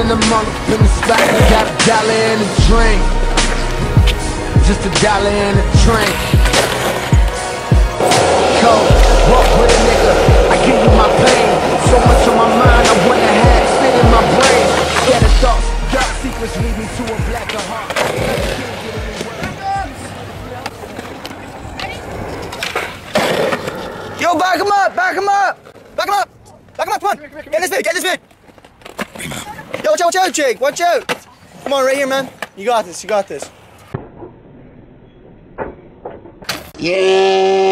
in the month in the spot, got a dollar and a drink. Just a dollar and a drink. Walk with a nigga. I give you my pain. So much on my mind, I wanna have spit in my brain. Scatter thoughts, dark secrets lead me to a blacker heart. Yo, back him up! Back him up! Back him up! Back him up! Come on! Get this vid! Get this vid! Yo, watch out! Watch out, Jake! Watch out! Come on, right here, man. You got this. You got this. Yeah.